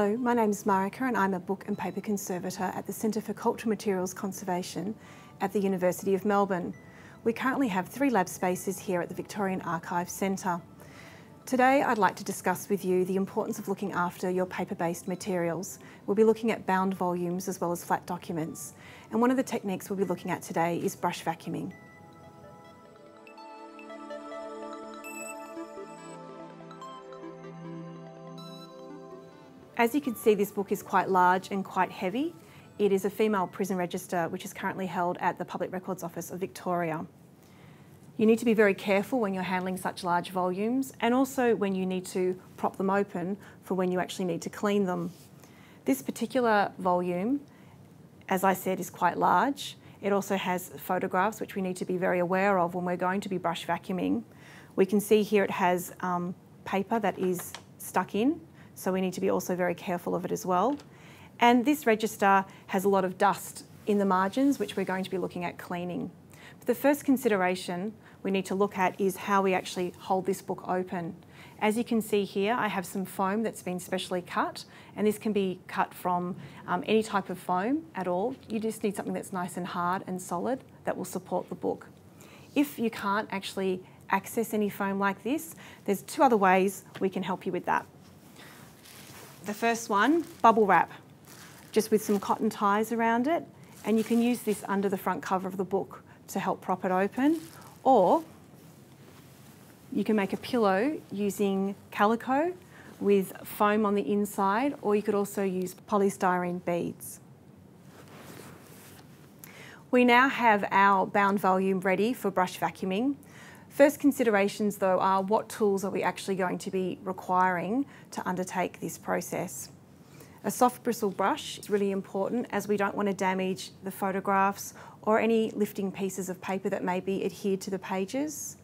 Hello, my name is Marika and I'm a book and paper conservator at the Centre for Cultural Materials Conservation at the University of Melbourne. We currently have three lab spaces here at the Victorian Archives Centre. Today I'd like to discuss with you the importance of looking after your paper-based materials. We'll be looking at bound volumes as well as flat documents. And one of the techniques we'll be looking at today is brush vacuuming. As you can see, this book is quite large and quite heavy. It is a female prison register which is currently held at the Public Records Office of Victoria. You need to be very careful when you're handling such large volumes and also when you need to prop them open for when you actually need to clean them. This particular volume, as I said, is quite large. It also has photographs which we need to be very aware of when we're going to be brush vacuuming. We can see here it has um, paper that is stuck in so we need to be also very careful of it as well. And this register has a lot of dust in the margins, which we're going to be looking at cleaning. But the first consideration we need to look at is how we actually hold this book open. As you can see here, I have some foam that's been specially cut, and this can be cut from um, any type of foam at all. You just need something that's nice and hard and solid that will support the book. If you can't actually access any foam like this, there's two other ways we can help you with that. The first one, bubble wrap, just with some cotton ties around it. And you can use this under the front cover of the book to help prop it open. Or you can make a pillow using calico with foam on the inside, or you could also use polystyrene beads. We now have our bound volume ready for brush vacuuming. First considerations though are what tools are we actually going to be requiring to undertake this process. A soft bristle brush is really important as we don't want to damage the photographs or any lifting pieces of paper that may be adhered to the pages.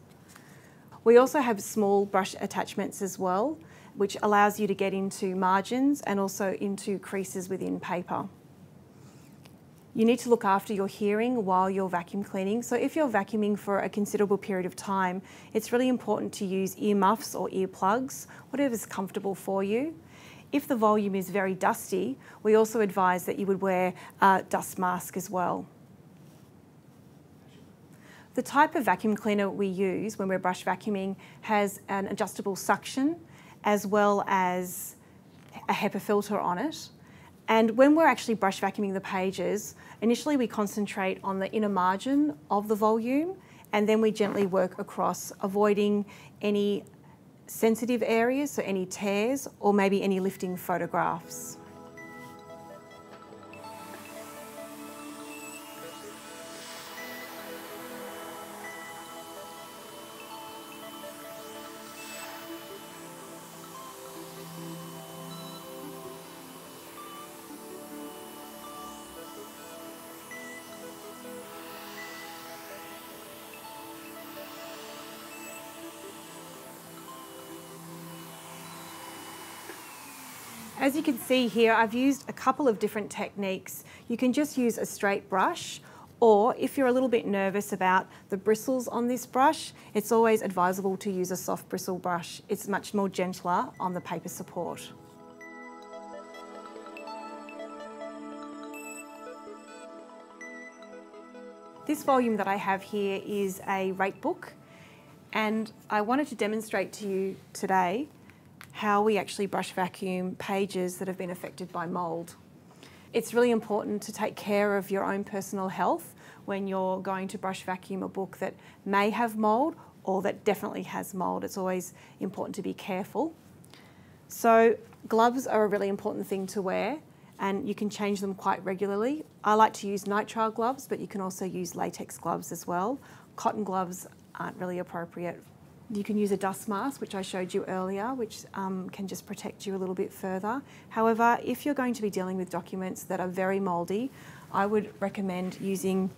We also have small brush attachments as well, which allows you to get into margins and also into creases within paper. You need to look after your hearing while you're vacuum cleaning. So if you're vacuuming for a considerable period of time, it's really important to use ear muffs or ear plugs, whatever's comfortable for you. If the volume is very dusty, we also advise that you would wear a dust mask as well. The type of vacuum cleaner we use when we're brush vacuuming has an adjustable suction as well as a HEPA filter on it. And when we're actually brush vacuuming the pages, initially we concentrate on the inner margin of the volume and then we gently work across, avoiding any sensitive areas, so any tears or maybe any lifting photographs. As you can see here, I've used a couple of different techniques. You can just use a straight brush or if you're a little bit nervous about the bristles on this brush, it's always advisable to use a soft bristle brush. It's much more gentler on the paper support. This volume that I have here is a rate book and I wanted to demonstrate to you today how we actually brush vacuum pages that have been affected by mould. It's really important to take care of your own personal health when you're going to brush vacuum a book that may have mould or that definitely has mould. It's always important to be careful. So gloves are a really important thing to wear and you can change them quite regularly. I like to use nitrile gloves, but you can also use latex gloves as well. Cotton gloves aren't really appropriate you can use a dust mask, which I showed you earlier, which um, can just protect you a little bit further. However, if you're going to be dealing with documents that are very mouldy, I would recommend using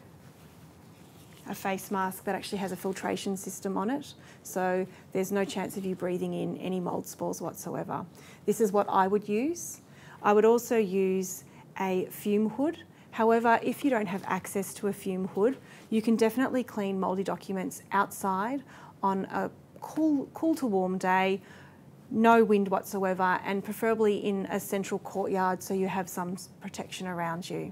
a face mask that actually has a filtration system on it. So there's no chance of you breathing in any mould spores whatsoever. This is what I would use. I would also use a fume hood. However, if you don't have access to a fume hood, you can definitely clean mouldy documents outside on a cool, cool to warm day no wind whatsoever, and preferably in a central courtyard so you have some protection around you.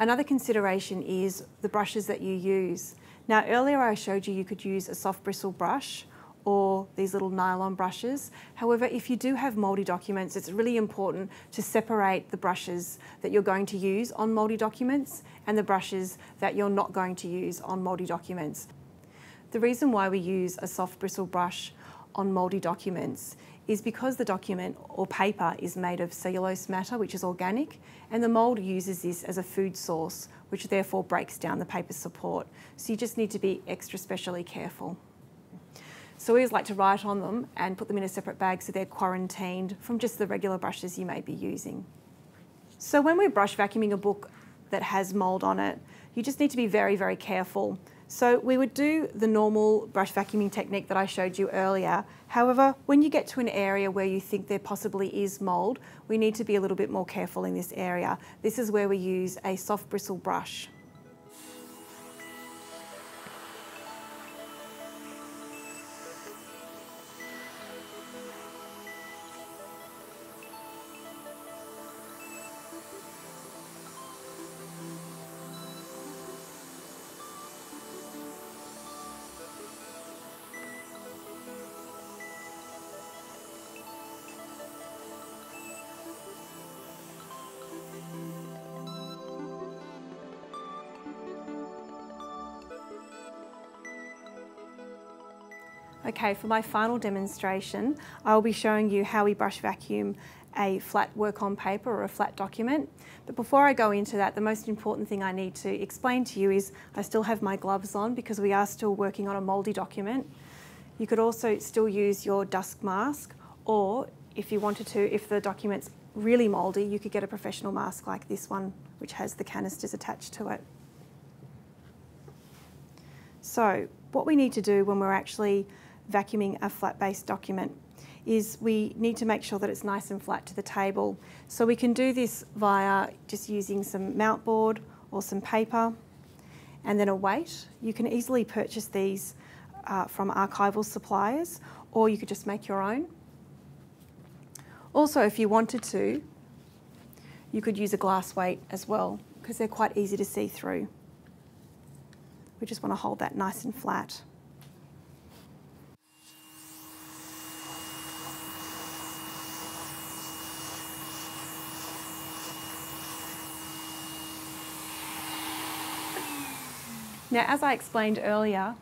Another consideration is the brushes that you use. Now earlier I showed you you could use a soft bristle brush or these little nylon brushes. However, if you do have mouldy documents, it's really important to separate the brushes that you're going to use on mouldy documents and the brushes that you're not going to use on mouldy documents. The reason why we use a soft bristle brush on mouldy documents is because the document or paper is made of cellulose matter, which is organic, and the mould uses this as a food source, which therefore breaks down the paper support. So you just need to be extra specially careful. So we always like to write on them and put them in a separate bag so they're quarantined from just the regular brushes you may be using. So when we're brush vacuuming a book that has mould on it, you just need to be very, very careful so we would do the normal brush vacuuming technique that I showed you earlier. However, when you get to an area where you think there possibly is mould, we need to be a little bit more careful in this area. This is where we use a soft bristle brush. Okay, for my final demonstration, I'll be showing you how we brush vacuum a flat work on paper or a flat document. But before I go into that, the most important thing I need to explain to you is I still have my gloves on because we are still working on a mouldy document. You could also still use your dust mask or if you wanted to, if the document's really mouldy, you could get a professional mask like this one, which has the canisters attached to it. So what we need to do when we're actually vacuuming a flat-based document is we need to make sure that it's nice and flat to the table. So we can do this via just using some mount board or some paper and then a weight. You can easily purchase these uh, from archival suppliers or you could just make your own. Also, if you wanted to, you could use a glass weight as well because they're quite easy to see through. We just want to hold that nice and flat. Now, as I explained earlier,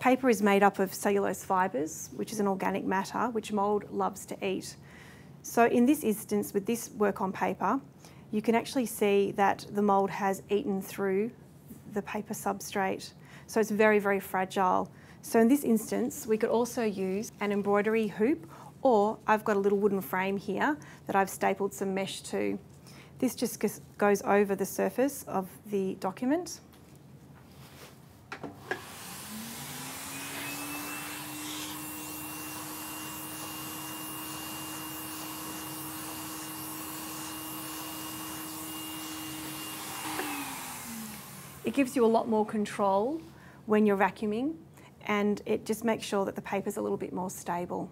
paper is made up of cellulose fibres, which is an organic matter which mould loves to eat. So in this instance, with this work on paper, you can actually see that the mould has eaten through the paper substrate. So it's very, very fragile. So in this instance, we could also use an embroidery hoop or I've got a little wooden frame here that I've stapled some mesh to. This just goes over the surface of the document It gives you a lot more control when you're vacuuming and it just makes sure that the paper's a little bit more stable.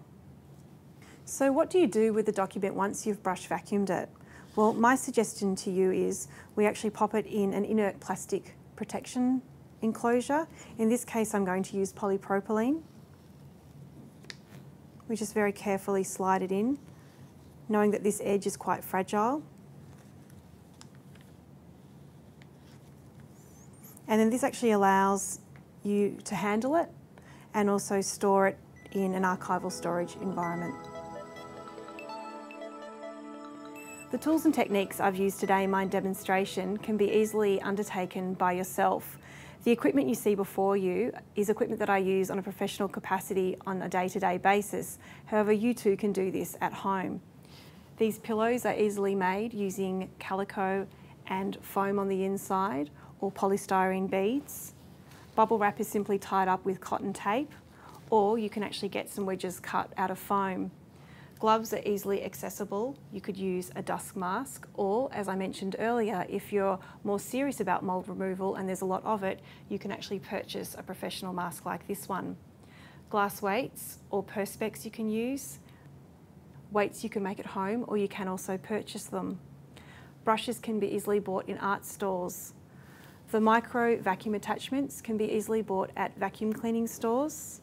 So what do you do with the document once you've brush vacuumed it? Well, my suggestion to you is we actually pop it in an inert plastic protection enclosure. In this case, I'm going to use polypropylene. We just very carefully slide it in, knowing that this edge is quite fragile. And then this actually allows you to handle it and also store it in an archival storage environment. The tools and techniques I've used today in my demonstration can be easily undertaken by yourself. The equipment you see before you is equipment that I use on a professional capacity on a day-to-day -day basis. However, you too can do this at home. These pillows are easily made using calico and foam on the inside or polystyrene beads. Bubble wrap is simply tied up with cotton tape or you can actually get some wedges cut out of foam. Gloves are easily accessible. You could use a dust mask or, as I mentioned earlier, if you're more serious about mould removal and there's a lot of it, you can actually purchase a professional mask like this one. Glass weights or perspex you can use Weights you can make at home or you can also purchase them. Brushes can be easily bought in art stores. The micro vacuum attachments can be easily bought at vacuum cleaning stores.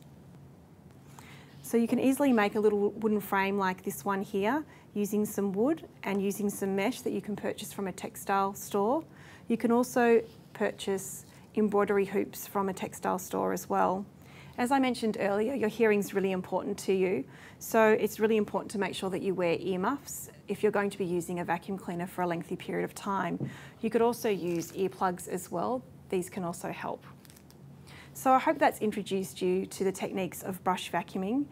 So you can easily make a little wooden frame like this one here using some wood and using some mesh that you can purchase from a textile store. You can also purchase embroidery hoops from a textile store as well. As I mentioned earlier, your hearing is really important to you, so it's really important to make sure that you wear earmuffs if you're going to be using a vacuum cleaner for a lengthy period of time. You could also use earplugs as well. These can also help. So I hope that's introduced you to the techniques of brush vacuuming.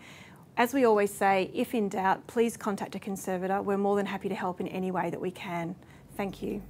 As we always say, if in doubt, please contact a conservator. We're more than happy to help in any way that we can. Thank you.